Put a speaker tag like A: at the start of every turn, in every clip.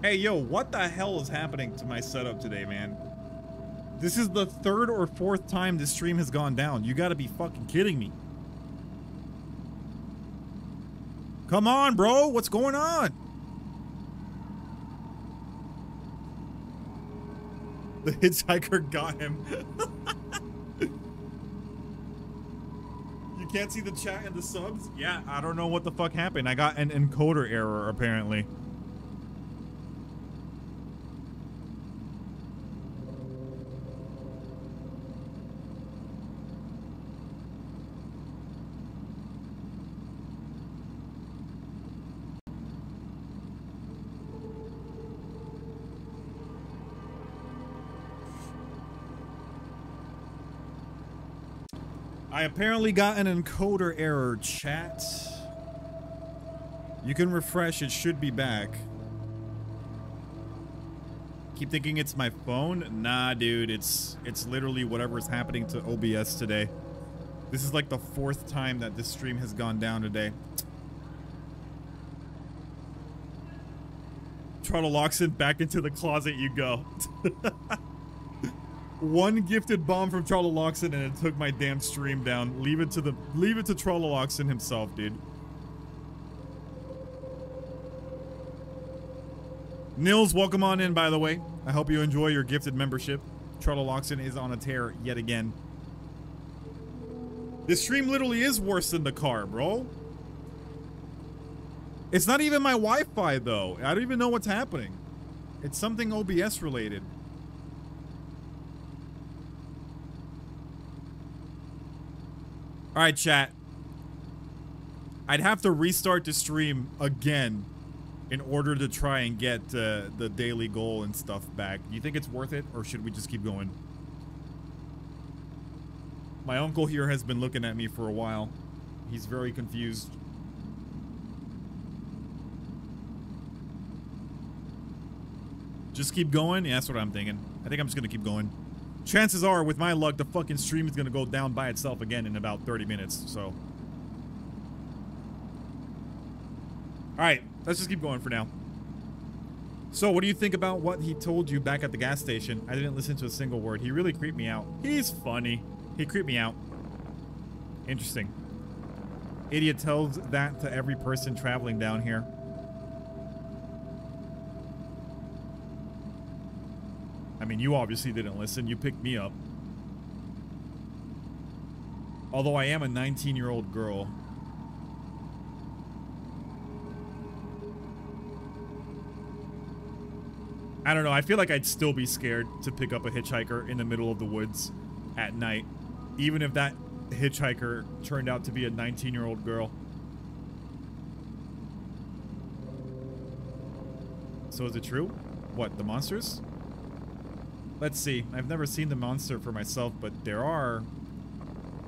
A: Hey, yo, what the hell is happening to my setup today, man? This is the third or fourth time this stream has gone down. You gotta be fucking kidding me. Come on, bro. What's going on? The hitchhiker got him. you can't see the chat and the subs? Yeah, I don't know what the fuck happened. I got an encoder error, apparently. I apparently got an encoder error, chat. You can refresh, it should be back. Keep thinking it's my phone? Nah, dude, it's it's literally whatever is happening to OBS today. This is like the fourth time that this stream has gone down today. Charlie locks in back into the closet you go. One gifted bomb from Trololoxin and it took my damn stream down. Leave it to the leave it to Trololoxin himself, dude. Nils, welcome on in, by the way. I hope you enjoy your gifted membership. Trololoxin is on a tear yet again. This stream literally is worse than the car, bro. It's not even my Wi-Fi, though. I don't even know what's happening. It's something OBS related. All right, chat. I'd have to restart the stream again in order to try and get uh, the daily goal and stuff back. Do you think it's worth it, or should we just keep going? My uncle here has been looking at me for a while. He's very confused. Just keep going? Yeah, that's what I'm thinking. I think I'm just gonna keep going chances are, with my luck, the fucking stream is gonna go down by itself again in about 30 minutes, so. Alright, let's just keep going for now. So, what do you think about what he told you back at the gas station? I didn't listen to a single word. He really creeped me out. He's funny. He creeped me out. Interesting. Idiot tells that to every person traveling down here. Mean, you obviously didn't listen. You picked me up. Although I am a 19-year-old girl. I don't know. I feel like I'd still be scared to pick up a hitchhiker in the middle of the woods at night. Even if that hitchhiker turned out to be a 19-year-old girl. So is it true? What, the monsters? Let's see. I've never seen the monster for myself, but there are...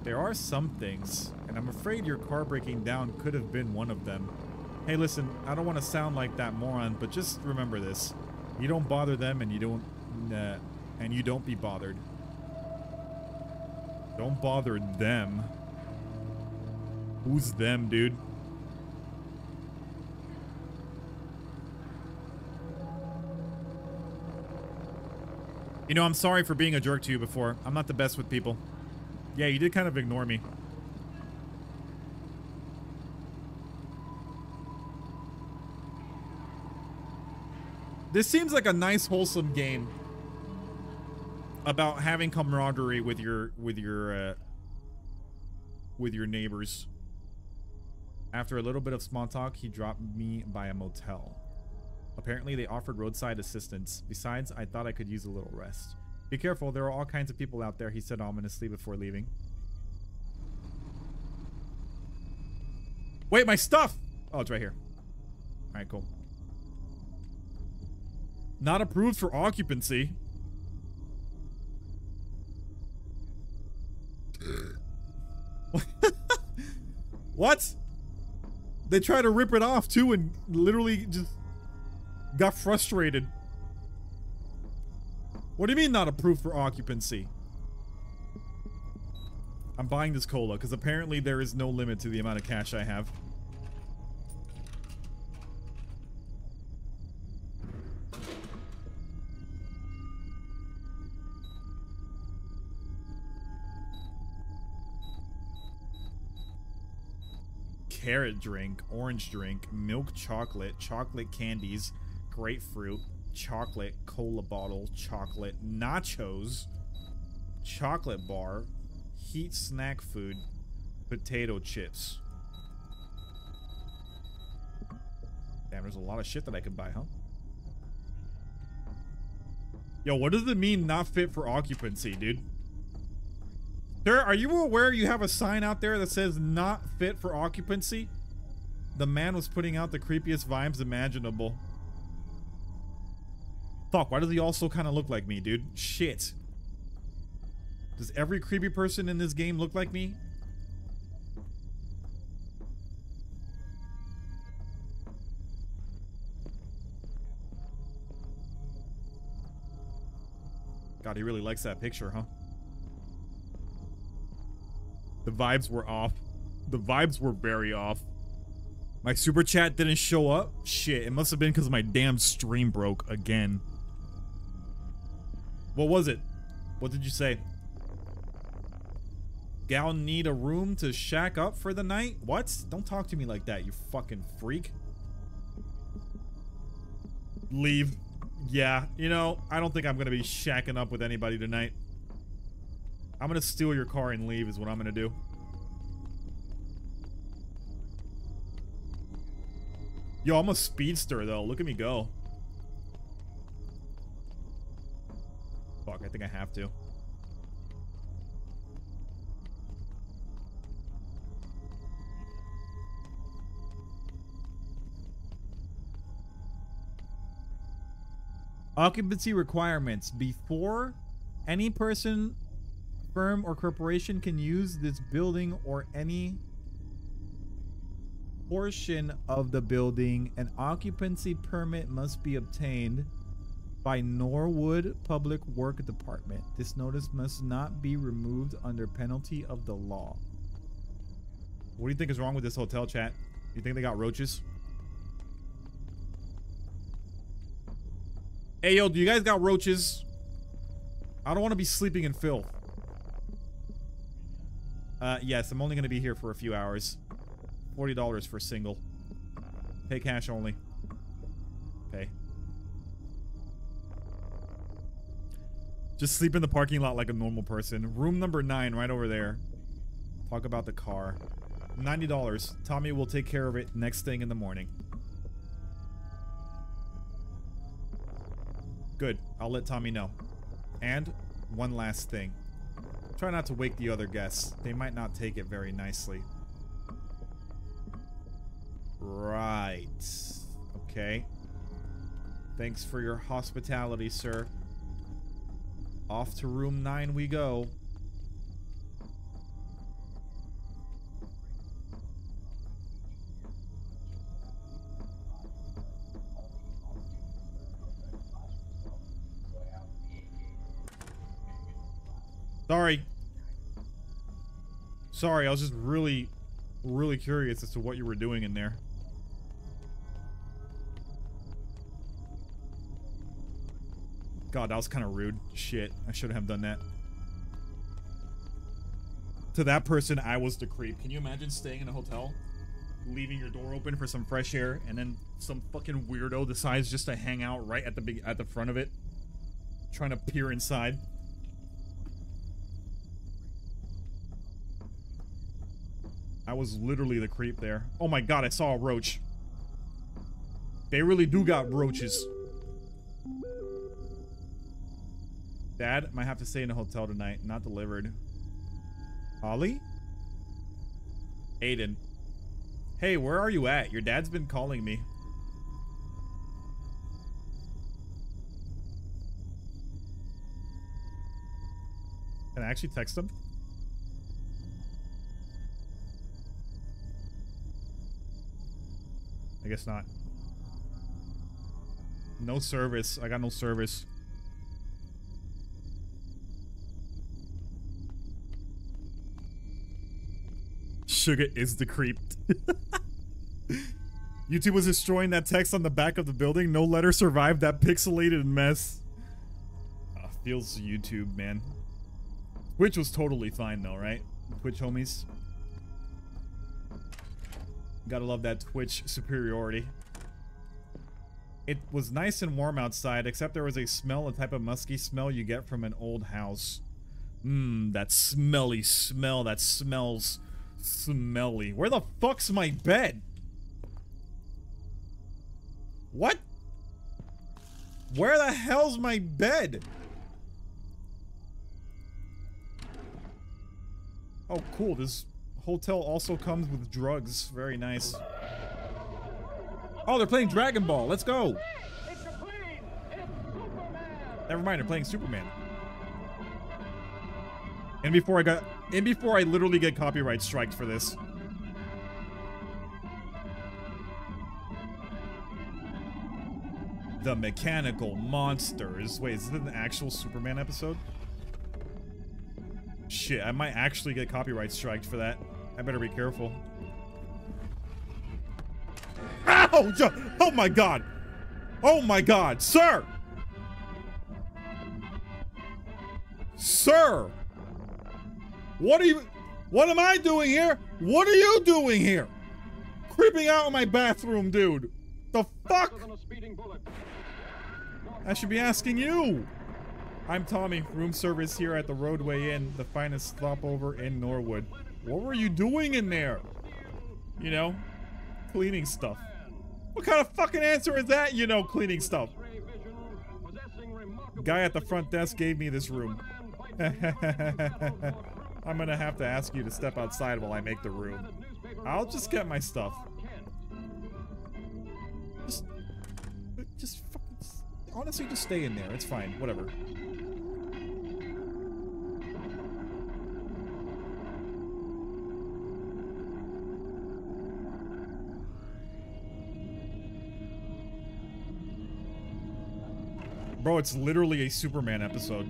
A: There are some things, and I'm afraid your car breaking down could have been one of them. Hey, listen, I don't want to sound like that moron, but just remember this. You don't bother them, and you don't... And you don't be bothered. Don't bother them. Who's them, dude? You know, I'm sorry for being a jerk to you before. I'm not the best with people. Yeah, you did kind of ignore me. This seems like a nice, wholesome game about having camaraderie with your with your uh, with your neighbors. After a little bit of small talk, he dropped me by a motel. Apparently, they offered roadside assistance. Besides, I thought I could use a little rest. Be careful, there are all kinds of people out there, he said ominously before leaving. Wait, my stuff! Oh, it's right here. Alright, cool. Not approved for occupancy. what? They try to rip it off too and literally just Got frustrated. What do you mean not approved for occupancy? I'm buying this cola because apparently there is no limit to the amount of cash I have. Carrot drink, orange drink, milk chocolate, chocolate candies, grapefruit, chocolate, cola bottle, chocolate, nachos, chocolate bar, heat snack food, potato chips. Damn, there's a lot of shit that I could buy, huh? Yo, what does it mean not fit for occupancy, dude? Sir, are you aware you have a sign out there that says not fit for occupancy? The man was putting out the creepiest vibes imaginable. Fuck, why does he also kind of look like me, dude? Shit. Does every creepy person in this game look like me? God, he really likes that picture, huh? The vibes were off. The vibes were very off. My super chat didn't show up? Shit, it must have been because my damn stream broke again. What was it? What did you say? Gal need a room to shack up for the night? What? Don't talk to me like that, you fucking freak. Leave. Yeah, you know, I don't think I'm gonna be shacking up with anybody tonight. I'm gonna steal your car and leave is what I'm gonna do. Yo, I'm a speedster though. Look at me go. I think I have to. Occupancy requirements. Before any person firm or corporation can use this building or any portion of the building, an occupancy permit must be obtained by Norwood Public Work Department. This notice must not be removed under penalty of the law. What do you think is wrong with this hotel chat? You think they got roaches? Hey, yo, do you guys got roaches? I don't want to be sleeping in filth. Uh, yes, I'm only going to be here for a few hours. $40 for a single. Pay cash only. Okay. Just sleep in the parking lot like a normal person. Room number 9 right over there. Talk about the car. $90. Tommy will take care of it next thing in the morning. Good. I'll let Tommy know. And one last thing. Try not to wake the other guests. They might not take it very nicely. Right. Okay. Thanks for your hospitality, sir. Off to room 9 we go. Sorry. Sorry, I was just really, really curious as to what you were doing in there. God, that was kind of rude. Shit, I shouldn't have done that. To that person, I was the creep. Can you imagine staying in a hotel, leaving your door open for some fresh air, and then some fucking weirdo decides just to hang out right at the big at the front of it, trying to peer inside? I was literally the creep there. Oh my god, I saw a roach. They really do got roaches. Dad, might have to stay in a hotel tonight. Not delivered. Holly? Aiden. Hey, where are you at? Your dad's been calling me. Can I actually text him? I guess not. No service. I got no service. Sugar is the creep. YouTube was destroying that text on the back of the building. No letter survived that pixelated mess. Uh, feels YouTube, man. Twitch was totally fine though, right? Twitch homies. Gotta love that Twitch superiority. It was nice and warm outside, except there was a smell, a type of musky smell you get from an old house. Mmm, that smelly smell that smells smelly. Where the fuck's my bed? What? Where the hell's my bed? Oh, cool. This hotel also comes with drugs. Very nice. Oh, they're playing Dragon Ball. Let's go. Never mind, they're playing Superman. And before I got, and before I literally get copyright striked for this. The Mechanical Monsters. Wait, is this an actual Superman episode? Shit, I might actually get copyright striked for that. I better be careful. Ow! Oh my god! Oh my god! Sir! Sir! What are you... What am I doing here? What are you doing here? Creeping out in my bathroom, dude. The fuck? I should be asking you. I'm Tommy, room service here at the Roadway Inn, the finest stopover in Norwood. What were you doing in there? You know, cleaning stuff. What kind of fucking answer is that, you know, cleaning stuff? Guy at the front desk gave me this room. I'm gonna have to ask you to step outside while I make the room. I'll just get my stuff. Just, just fucking, honestly, just stay in there. It's fine. Whatever. Bro, it's literally a Superman episode.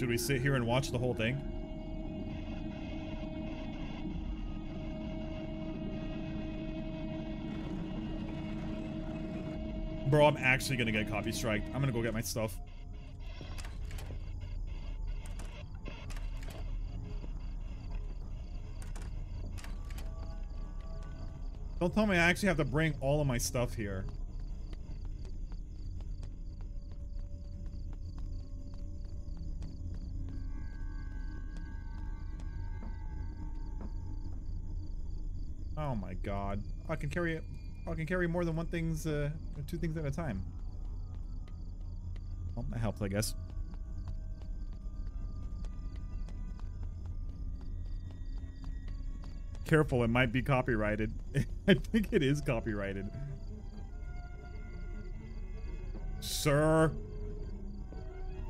A: Should we sit here and watch the whole thing? Bro, I'm actually gonna get copy strike. I'm gonna go get my stuff. Don't tell me I actually have to bring all of my stuff here. God. I can carry it. I can carry more than one things, uh, two things at a time. Well, that helps, I guess. Careful, it might be copyrighted. I think it is copyrighted. Sir.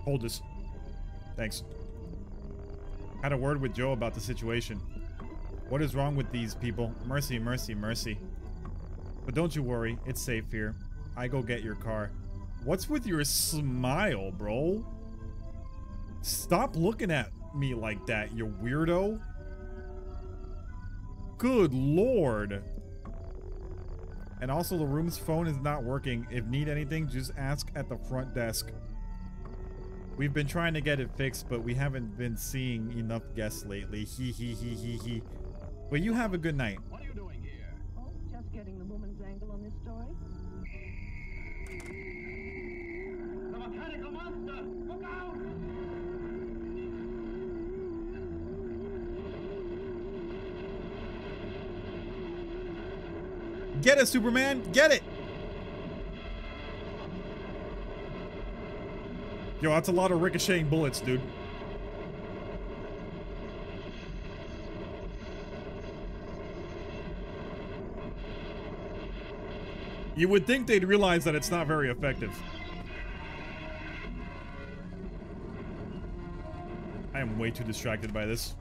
A: Hold this. Thanks. Had a word with Joe about the situation. What is wrong with these people? Mercy, mercy, mercy. But don't you worry, it's safe here. I go get your car. What's with your smile, bro? Stop looking at me like that, you weirdo. Good lord. And also the room's phone is not working. If need anything, just ask at the front desk. We've been trying to get it fixed, but we haven't been seeing enough guests lately. He he he he he. Well, you have a good night.
B: What are you doing here?
C: Oh, just getting the woman's angle on this story.
B: The mechanical monster! Look out!
A: Get it, Superman! Get it! Yo, that's a lot of ricocheting bullets, dude. You would think they'd realize that it's not very effective. I am way too distracted by this.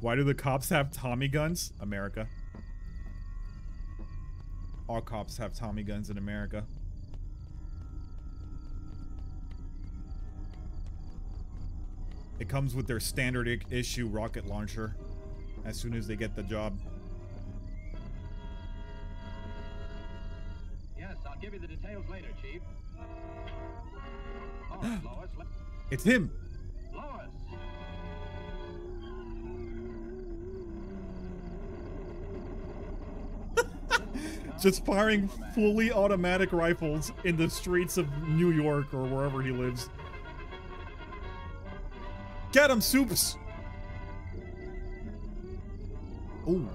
A: Why do the cops have Tommy guns? America. All cops have Tommy guns in America. Comes with their standard issue rocket launcher as soon as they get the job.
B: Yes, I'll give you the details later, Chief. Lois,
A: It's him!
B: Lois!
A: Just firing fully automatic rifles in the streets of New York or wherever he lives. Get him, Soups! Ooh.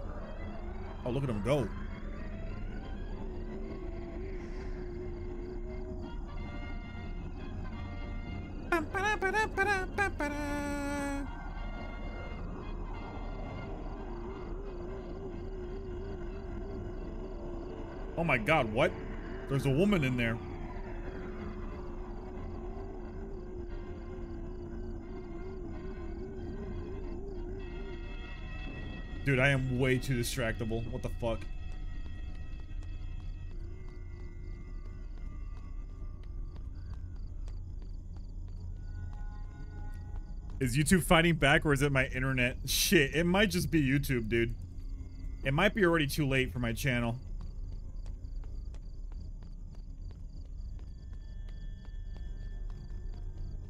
A: Oh, look at him go. Oh my god, what? There's a woman in there. Dude, I am way too distractible. What the fuck? Is YouTube fighting back or is it my internet? Shit, it might just be YouTube, dude. It might be already too late for my channel.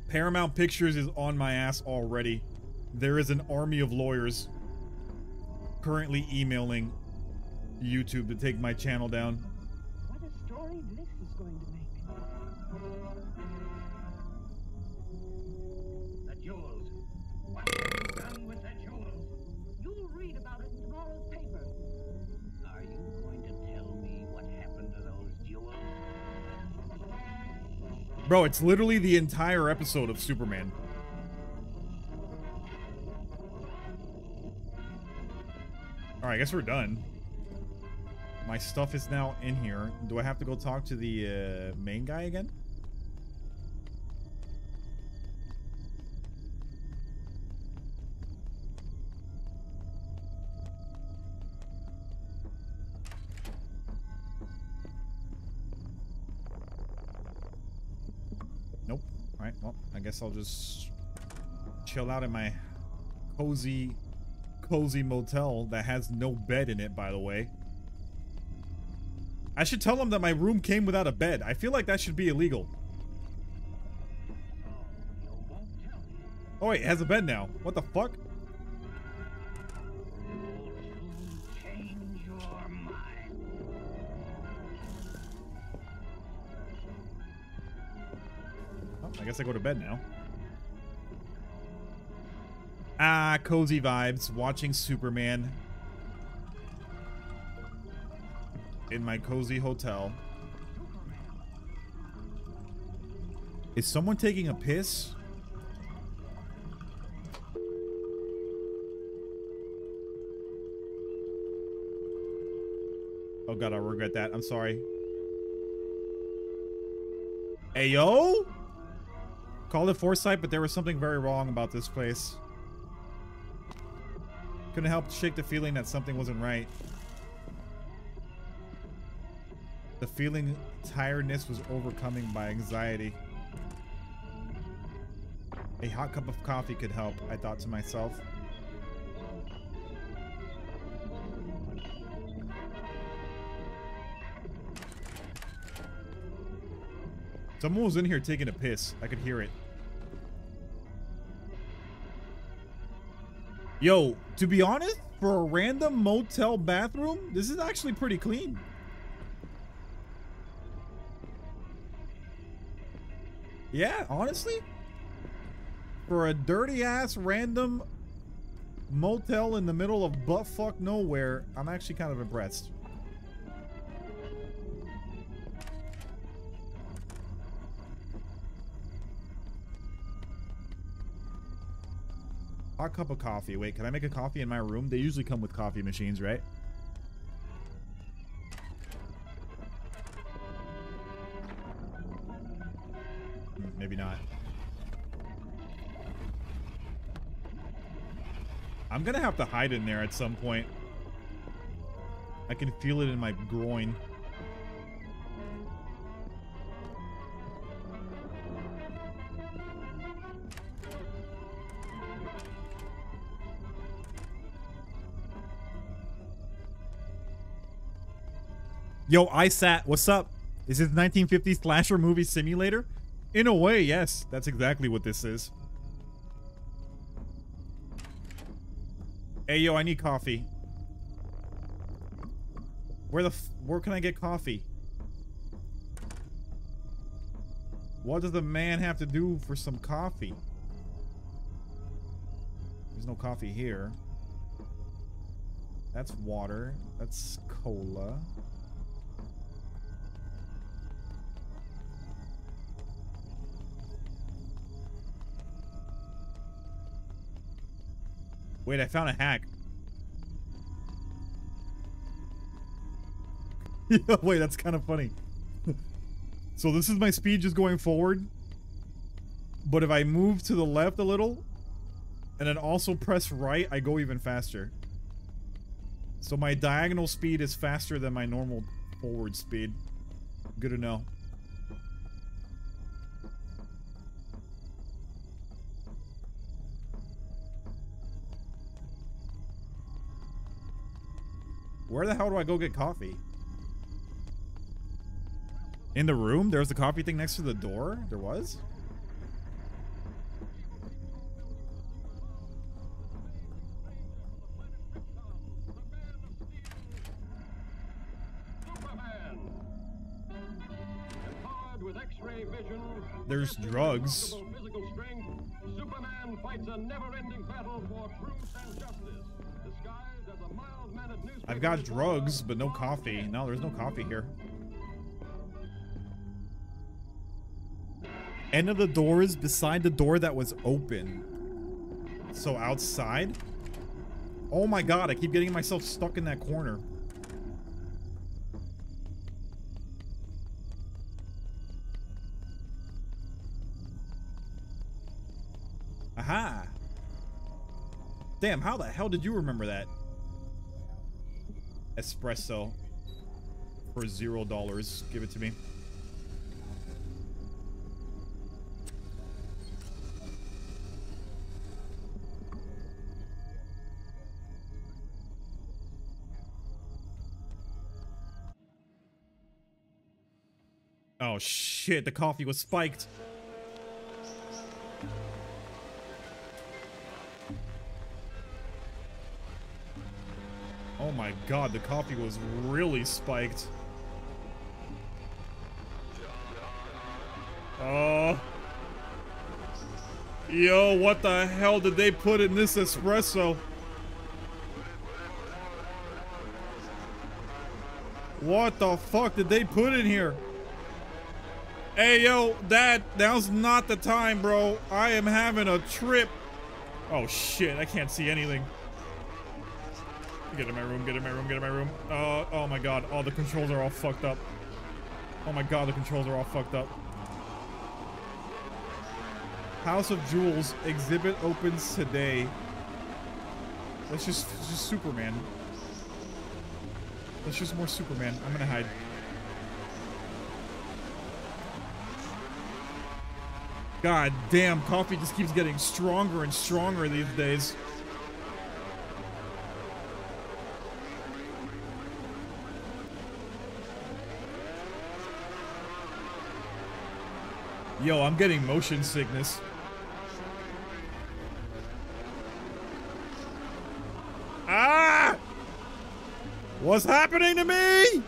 A: Paramount Pictures is on my ass already. There is an army of lawyers currently emailing YouTube to take my channel down.
C: What a story this is going to make.
B: The jewels. What have you done with the jewels?
C: You'll read about it in tomorrow's paper.
B: Are you going to tell me what happened to those jewels?
A: Bro, it's literally the entire episode of Superman. I guess we're done. My stuff is now in here. Do I have to go talk to the uh, main guy again? Nope. Alright, well, I guess I'll just chill out in my cozy, cozy motel that has no bed in it, by the way. I should tell them that my room came without a bed. I feel like that should be illegal. Oh wait, it has a bed now. What the fuck? Oh, I guess I go to bed now. Ah, cozy vibes. Watching Superman. In my cozy hotel. Is someone taking a piss? Oh god, I regret that. I'm sorry. Hey, yo? Called it foresight, but there was something very wrong about this place. Couldn't help shake the feeling that something wasn't right. The feeling tiredness was overcoming by anxiety. A hot cup of coffee could help, I thought to myself. Someone was in here taking a piss. I could hear it. Yo, to be honest, for a random motel bathroom, this is actually pretty clean. Yeah, honestly. For a dirty ass random motel in the middle of buttfuck nowhere, I'm actually kind of impressed. Hot cup of coffee. Wait, can I make a coffee in my room? They usually come with coffee machines, right? Hmm, Maybe not. I'm gonna have to hide in there at some point. I can feel it in my groin. Yo, ISAT, what's up? Is this 1950s slasher movie simulator? In a way, yes. That's exactly what this is. Hey, yo, I need coffee. Where the where can I get coffee? What does the man have to do for some coffee? There's no coffee here. That's water. That's cola. Wait, I found a hack. wait, that's kind of funny. so this is my speed just going forward. But if I move to the left a little, and then also press right, I go even faster. So my diagonal speed is faster than my normal forward speed. Good to know. Where the hell do I go get coffee? In the room? There was the coffee thing next to the door? There was?
D: Superman. Empowered with X-ray vision,
A: There's drugs. I've got drugs, but no coffee. No, there's no coffee here. End of the door is beside the door that was open. So outside? Oh my god, I keep getting myself stuck in that corner. Aha! Damn, how the hell did you remember that? Espresso for zero dollars. Give it to me. Oh shit, the coffee was spiked. Oh my god, the coffee was really spiked. Oh. Yo, what the hell did they put in this espresso? What the fuck did they put in here? Hey, yo, that, now's not the time, bro. I am having a trip. Oh, shit, I can't see anything. Get in my room, get in my room, get in my room. Uh, oh my god, all the controls are all fucked up. Oh my god, the controls are all fucked up. House of Jewels exhibit opens today. That's just, it's just Superman. That's just more Superman. I'm gonna hide. God damn, coffee just keeps getting stronger and stronger these days. Yo, I'm getting motion sickness. Ah! What's happening to me?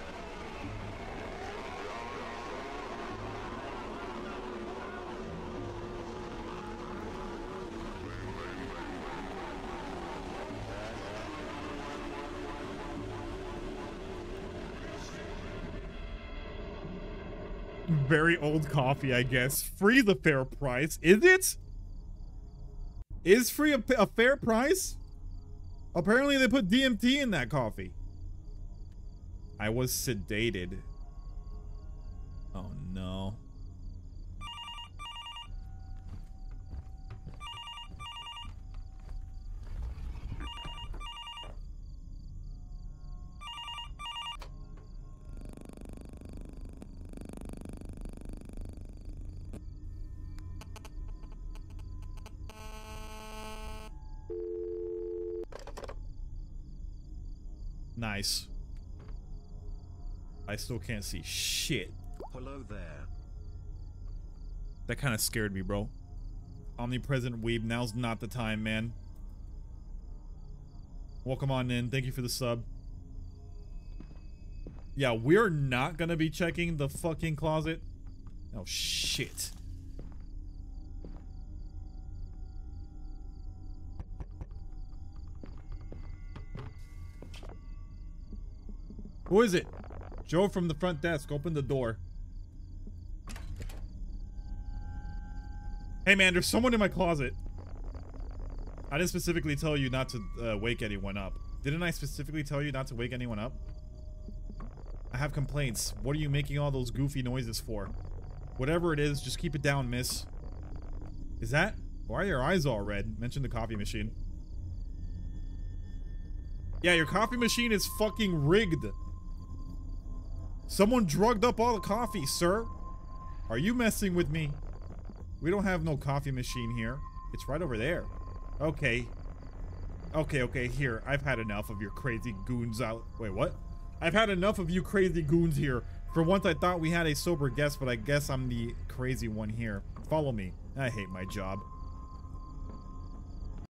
A: Very old coffee, I guess. Free the fair price. Is it? Is free a, a fair price? Apparently they put DMT in that coffee. I was sedated. Nice. I still can't see shit.
E: Hello there.
A: That kind of scared me, bro. Omnipresent weeb, now's not the time, man. Welcome on in. Thank you for the sub. Yeah, we're not gonna be checking the fucking closet. Oh, shit. Who is it? Joe from the front desk. Open the door. Hey man, there's someone in my closet. I didn't specifically tell you not to uh, wake anyone up. Didn't I specifically tell you not to wake anyone up? I have complaints. What are you making all those goofy noises for? Whatever it is, just keep it down, miss. Is that? Why are your eyes all red? Mention the coffee machine. Yeah, your coffee machine is fucking rigged. Someone drugged up all the coffee, sir. Are you messing with me? We don't have no coffee machine here. It's right over there. Okay. Okay, okay, here. I've had enough of your crazy goons out. Wait, what? I've had enough of you crazy goons here. For once I thought we had a sober guest, but I guess I'm the crazy one here. Follow me. I hate my job.